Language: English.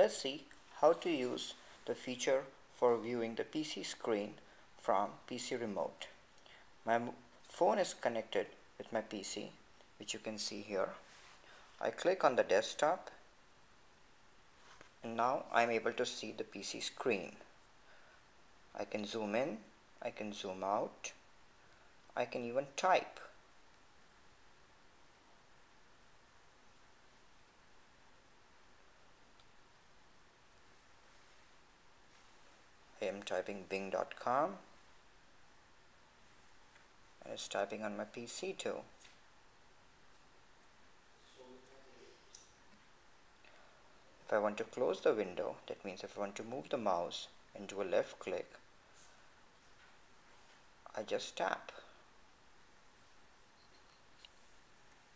Let's see how to use the feature for viewing the PC screen from PC remote. My phone is connected with my PC which you can see here. I click on the desktop and now I'm able to see the PC screen. I can zoom in, I can zoom out, I can even type. I am typing bing.com and it's typing on my PC too. If I want to close the window, that means if I want to move the mouse and do a left click, I just tap.